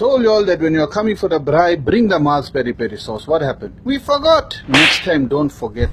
told you all that when you're coming for the bribe, bring the Mars peri peri sauce. What happened? We forgot. Next time, don't forget.